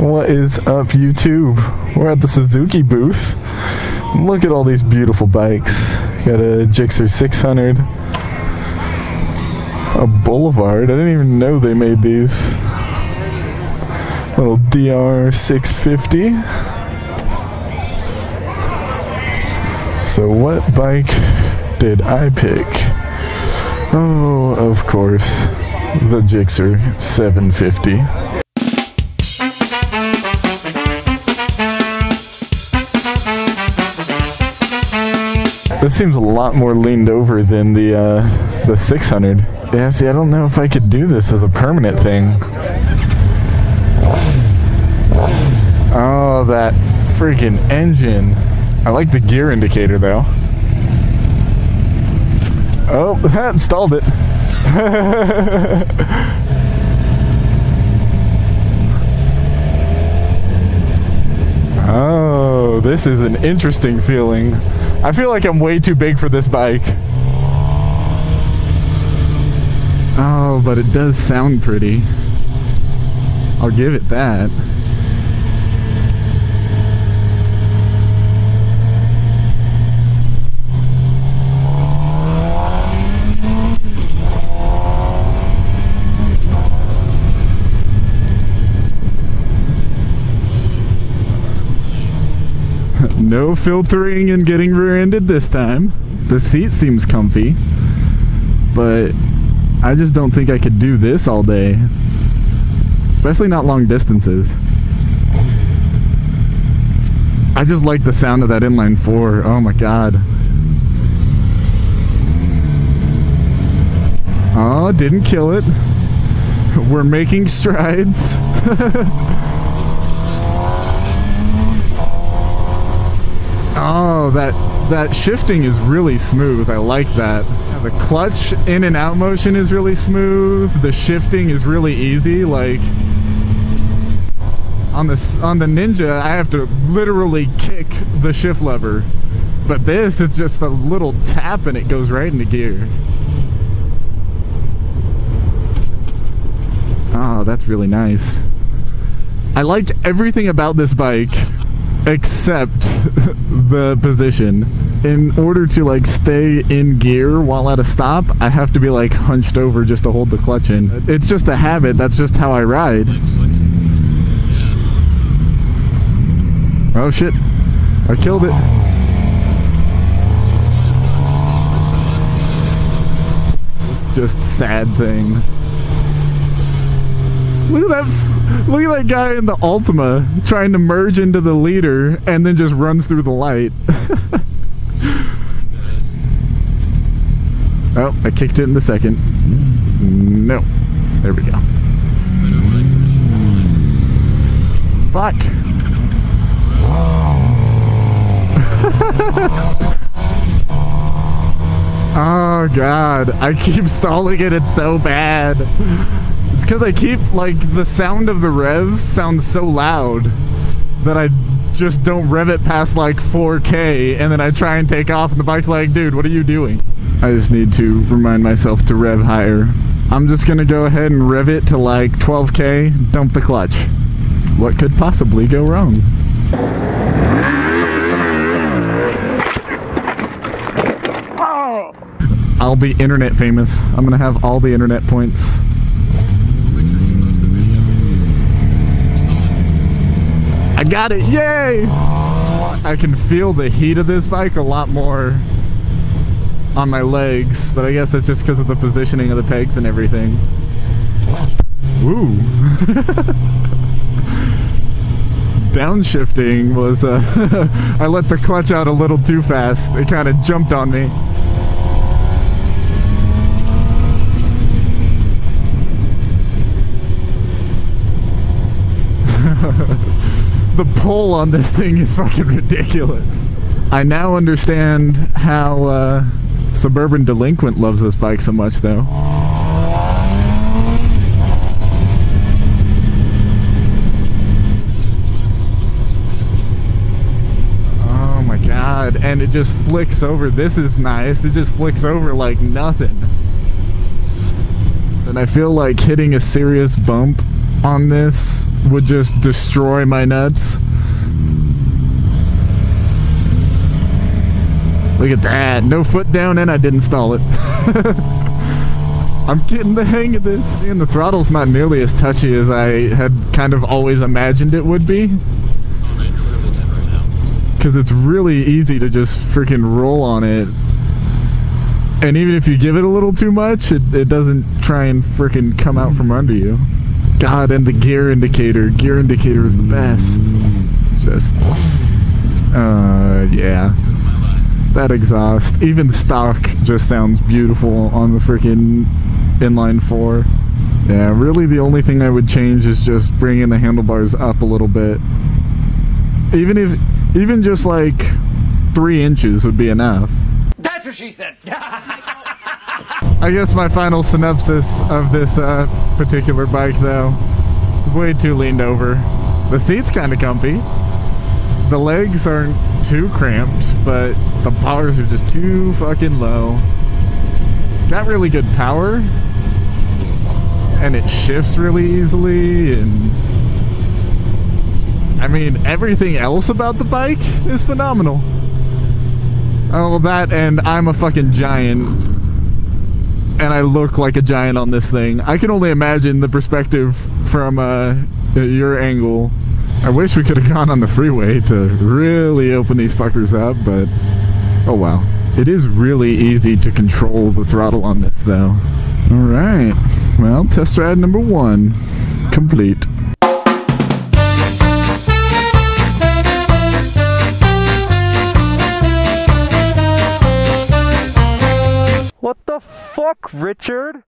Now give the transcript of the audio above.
What is up, YouTube? We're at the Suzuki booth. Look at all these beautiful bikes. Got a Gixxer 600, a Boulevard. I didn't even know they made these. Little DR 650. So, what bike did I pick? Oh, of course, the Gixxer 750. This seems a lot more leaned over than the uh, the 600. Yeah, see, I don't know if I could do this as a permanent thing. Oh, that freaking engine. I like the gear indicator though. Oh, that stalled it. oh, this is an interesting feeling. I feel like I'm way too big for this bike. Oh, but it does sound pretty. I'll give it that. No filtering and getting rear-ended this time. The seat seems comfy, but I just don't think I could do this all day. Especially not long distances. I just like the sound of that inline four. Oh my god. Oh, didn't kill it. We're making strides. Oh, that that shifting is really smooth. I like that. The clutch in and out motion is really smooth. The shifting is really easy. Like on the on the Ninja, I have to literally kick the shift lever. But this, it's just a little tap and it goes right into gear. Oh, that's really nice. I liked everything about this bike except the position. In order to like stay in gear while at a stop, I have to be like hunched over just to hold the clutch in. It's just a habit. That's just how I ride. Oh shit. I killed it. It's just sad thing. Look at that Look at that guy in the Altima trying to merge into the leader and then just runs through the light. oh, I kicked it in the second. No. There we go. Fuck. oh god, I keep stalling it, it's so bad. It's because I keep, like, the sound of the revs sounds so loud that I just don't rev it past, like, 4K, and then I try and take off, and the bike's like, dude, what are you doing? I just need to remind myself to rev higher. I'm just gonna go ahead and rev it to, like, 12K, dump the clutch. What could possibly go wrong? I'll be internet famous. I'm gonna have all the internet points. Got it, yay! I can feel the heat of this bike a lot more on my legs, but I guess that's just because of the positioning of the pegs and everything. Ooh. Downshifting was, uh, I let the clutch out a little too fast. It kind of jumped on me. The pull on this thing is fucking ridiculous. I now understand how uh, Suburban Delinquent loves this bike so much though. Oh my god, and it just flicks over. This is nice. It just flicks over like nothing. And I feel like hitting a serious bump on this would just destroy my nuts. Look at that. No foot down and I didn't stall it. I'm getting the hang of this. And the throttle's not nearly as touchy as I had kind of always imagined it would be. Because it's really easy to just freaking roll on it. And even if you give it a little too much, it, it doesn't try and freaking come out from under you. God, and the gear indicator. Gear indicator is the best. Just, uh, yeah. That exhaust, even stock, just sounds beautiful on the freaking inline four. Yeah, really the only thing I would change is just bringing the handlebars up a little bit. Even if, even just like three inches would be enough. That's what she said. I guess my final synopsis of this uh, particular bike, though, is way too leaned over. The seat's kind of comfy. The legs aren't too cramped, but the bars are just too fucking low. It's got really good power, and it shifts really easily, and I mean, everything else about the bike is phenomenal. Oh, that and I'm a fucking giant and I look like a giant on this thing. I can only imagine the perspective from uh, your angle. I wish we could have gone on the freeway to really open these fuckers up, but oh wow. It is really easy to control the throttle on this though. Alright, well, test ride number one, complete. Richard?